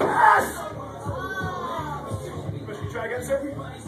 Yes! Try again, sir.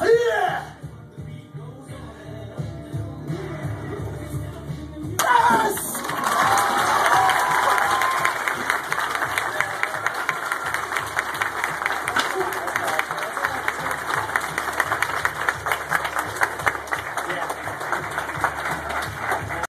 Yeah.